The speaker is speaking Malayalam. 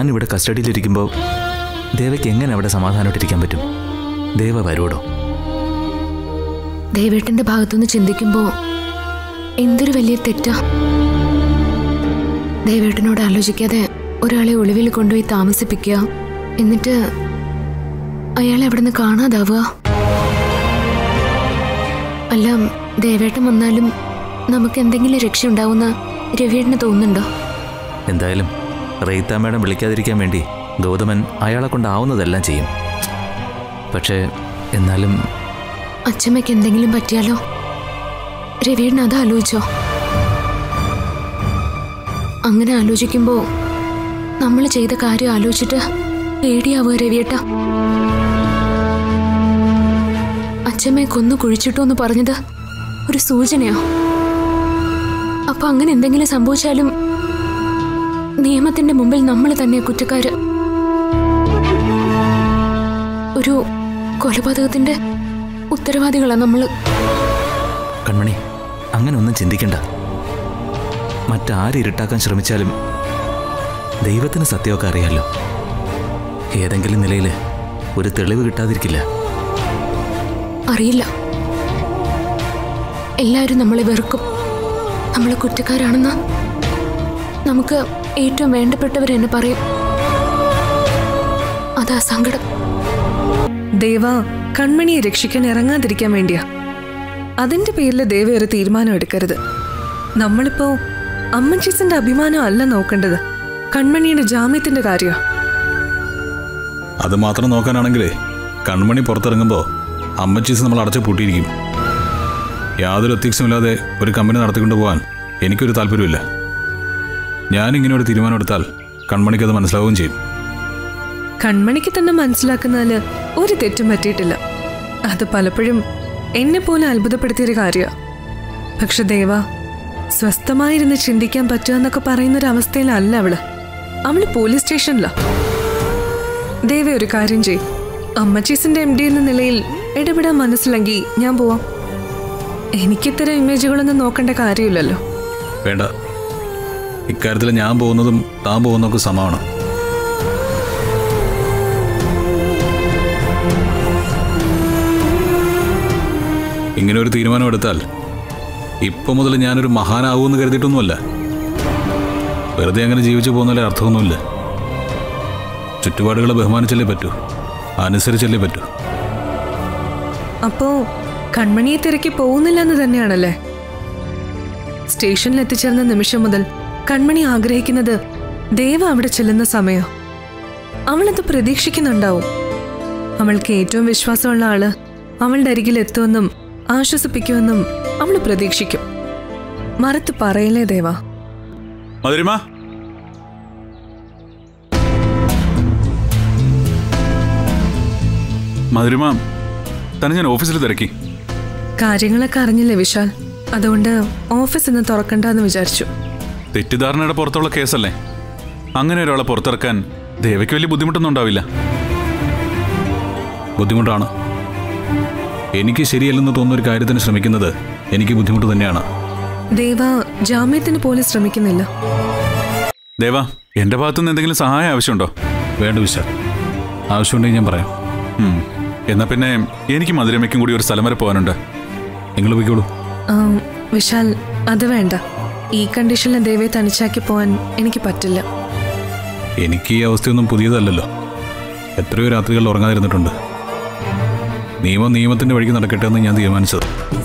ഞാൻ ഇവിടെ കസ്റ്റഡിയിലിരിക്കുമ്പോൾ ദേവയ്ക്ക് എങ്ങനെ അവിടെ സമാധാനമായിട്ടിരിക്കാൻ പറ്റും? ദേവ വരൂടോ ദേവേട്ടന്റെ ഭാഗത്തുനിന്ന് ചിന്തിക്കുമ്പോ എന്തൊരു വലിയ തെറ്റാ. ദേവേട്ടനോട് ആലോചിക്കാതെ ഒരാളെ ഒളിവിൽ കൊണ്ടുപോയി താമസിപ്പിക്കുക. എന്നിട്ട് അയാളെ അവിടെ നിന്ന് കാണാതാവുക. അല്ല ദേവേട്ടൻ വന്നാലും നമുക്ക് എന്തെങ്കിലും രക്ഷ ഉണ്ടാവുന്ന രവിയേട്ടന് തോന്നുന്നുണ്ടോ? എന്തായാലും റീത്ത മേഡം വിളിക്കാതിരിക്കാൻ വേണ്ടി ഗൗതമൻ അയാളെ കൊണ്ടാവുന്നതെല്ലാം ചെയ്യും. പക്ഷേ എന്നാലും അച്ഛമ്മയ്ക്ക് എന്തെങ്കിലും പറ്റിയാലോ? രവിയേട്ടൻ അത് ആലോചിച്ചോ? അങ്ങനെ ആലോചിക്കുമ്പോ നമ്മൾ ചെയ്ത കാര്യം ആലോചിച്ചിട്ട് പേടിയാവുക രവിയേട്ട. അച്ഛമ്മയെ കൊന്നു കുഴിച്ചിട്ടോ എന്ന് പറഞ്ഞത് ഒരു സൂചനയോ. അപ്പൊ അങ്ങനെ എന്തെങ്കിലും സംഭവിച്ചാലും നിയമത്തിന്റെ മുമ്പിൽ നമ്മൾ തന്നെ കുറ്റക്കാര്. ഒരു കൊലപാതകത്തിന്റെ ഉത്തരവാദികളാണ് നമ്മൾ. കൺമണി അങ്ങനെ ഒന്നും ചിന്തിക്കണ്ട. മറ്റാര് ഇരുട്ടാക്കാൻ ശ്രമിച്ചാലും ദൈവത്തിന് സത്യമൊക്കെ അറിയാലോ. ഏതെങ്കിലും നിലയിൽ ഒരു തെളിവ് കിട്ടാതിരിക്കില്ല. അറിയില്ല. എല്ലാരും നമ്മളെ വെറുക്കും. നമ്മൾ കുറ്റക്കാരാണെന്ന്? നമുക്ക് ഏറ്റവും വേണ്ടപ്പെട്ടവരെന്നെ പറയും. അതാ സങ്കടം. ദേവ കൺമണിയെ രക്ഷിക്കാൻ ഇറങ്ങാതിരിക്കാൻ വേണ്ടിയാ. അതിന്റെ പേരിൽ ദേവ ഒരു തീരുമാനം എടുക്കരുത്. നമ്മളിപ്പോ അമ്മച്ചീസിന്റെ അഭിമാനം അല്ല നോക്കേണ്ടത്. കൺമണിയുടെ ജാമ്യത്തിന്റെ കാര്യ. അത് മാത്രം നോക്കാനാണെങ്കിലേ കൺമണി പുറത്തിറങ്ങുമ്പോൾ അമ്മച്ചീസ് നമ്മൾ അടച്ചു പൂട്ടിയിരിക്കും. യാതൊരു എത്തിക്സും ഇല്ലാതെ ഒരു കമ്പനി നടത്തിക്കൊണ്ട് പോകാൻ എനിക്കൊരു താല്പര്യമില്ല ഞാനിങ്ങനെ ഒരു തീരുമാനം എടുത്താൽ കൺമണിക്ക് അത് മനസ്സിലാവുകയും ചെയ്യും. കൺമണിക്ക് തന്നെ മനസ്സിലാക്കുന്നതിൽ ഒരു തെറ്റും പറ്റിയിട്ടില്ല. അത് പലപ്പോഴും എന്നെ പോലെ അത്ഭുതപ്പെടുത്തിയൊരു കാര്യമാണ് പക്ഷെ ദേവ സ്വസ്ഥമായിരുന്ന് ചിന്തിക്കാൻ പറ്റുക എന്നൊക്കെ പറയുന്ന ഒരു അവസ്ഥയിലല്ല അവൾ. അവൾ പോലീസ് സ്റ്റേഷനിലാ. ദേവ ഒരു കാര്യം ചെയ് അമ്മച്ചീസിന്റെ എം ഡി എന്ന നിലയിൽ ഇടപെടാൻ മനസ്സിലെങ്കിൽ ഞാൻ പോവാം. എനിക്കിത്തരം ഇമേജുകളൊന്നും നോക്കേണ്ട കാര്യമില്ലല്ലോ. വേണ്ട. ഇക്കാര്യത്തിൽ ഞാൻ പോകുന്നതും താൻ പോകുന്നതൊക്കെ സമമാണ് ഇങ്ങനെ ഒരു തീരുമാനം എടുത്താൽ ഇപ്പം മുതൽ ഞാനൊരു മഹാനാവുമെന്ന് കരുതിയിട്ടൊന്നുമല്ല. വെറുതെ അങ്ങനെ ജീവിച്ചു പോകുന്നതിൽ അർത്ഥമൊന്നുമില്ല. ചുറ്റുപാടുകളെ ബഹുമാനിച്ചല്ലേ പറ്റൂ. അനുസരിച്ചല്ലേ പറ്റൂ. അപ്പോ കൺമണിയെ തിരക്കി പോകുന്നില്ല എന്ന് തന്നെയാണല്ലേ? സ്റ്റേഷനിൽ എത്തിച്ചേർന്ന നിമിഷം മുതൽ കൺമണി ആഗ്രഹിക്കുന്നത് ദേവ അവിടെ ചെല്ലുന്ന സമയം. അവളത് പ്രതീക്ഷിക്കുന്നുണ്ടാവും? അവൾക്ക് ഏറ്റവും വിശ്വാസമുള്ള ആൾ അവളുടെ അരികിൽ എത്തുമെന്നും ആശ്വസിപ്പിക്കുമെന്നും അവൾ പ്രതീക്ഷിക്കും. മറത്ത് പറയലേ ദേവ? മധുരിമ? മധുരിമ തന്നെ ഞാൻ ഓഫീസിൽ തിരക്കി. കാര്യങ്ങളൊക്കെ അറിഞ്ഞില്ലേ വിശാൽ? അതുകൊണ്ട് ഓഫീസ് ഇന്ന് തുറക്കണ്ടെന്ന് വിചാരിച്ചു. തെറ്റിദ്ധാരണയുടെ പുറത്തുള്ള കേസല്ലേ? അങ്ങനെ ഒരാളെ പുറത്തിറക്കാൻ ദേവയ്ക്ക് വലിയ ബുദ്ധിമുട്ടൊന്നും ഉണ്ടാവില്ല. ബുദ്ധിമുട്ടാണ്. എനിക്ക് ശരിയല്ലെന്ന് തോന്നുന്ന ഒരു കാര്യത്തിന് ശ്രമിക്കുന്നത് എനിക്ക് ബുദ്ധിമുട്ട് തന്നെയാണ്. ദേവ ജാമ്യത്തിന് പോലും ശ്രമിക്കുന്നില്ല. ദേവ എന്റെ ഭാഗത്തുനിന്ന് എന്തെങ്കിലും സഹായം ആവശ്യമുണ്ടോ? വേണ്ട വിശാൽ ആവശ്യമുണ്ടെങ്കിൽ ഞാൻ പറയാം. എന്നാ പിന്നെ എനിക്ക് മധുരമയ്ക്കും കൂടി ഒരു സ്ഥലം വരെ പോകാനുണ്ട്. നിങ്ങൾ പോയിക്കോളൂ. ആ, വിശാൽ അത് വേണ്ട. ഈ കണ്ടീഷനിൽ ദൈവയെ തനിച്ചാക്കി പോവാൻ എനിക്ക് പറ്റില്ല. എനിക്ക് ഈ അവസ്ഥയൊന്നും പുതിയതല്ലല്ലോ. എത്രയോ രാത്രികളിൽ ഉറങ്ങാതിരുന്നിട്ടുണ്ട്. നിയമം നിയമത്തിന്റെ വഴിക്ക് നടക്കട്ടെ എന്ന് ഞാൻ തീരുമാനിച്ചത്.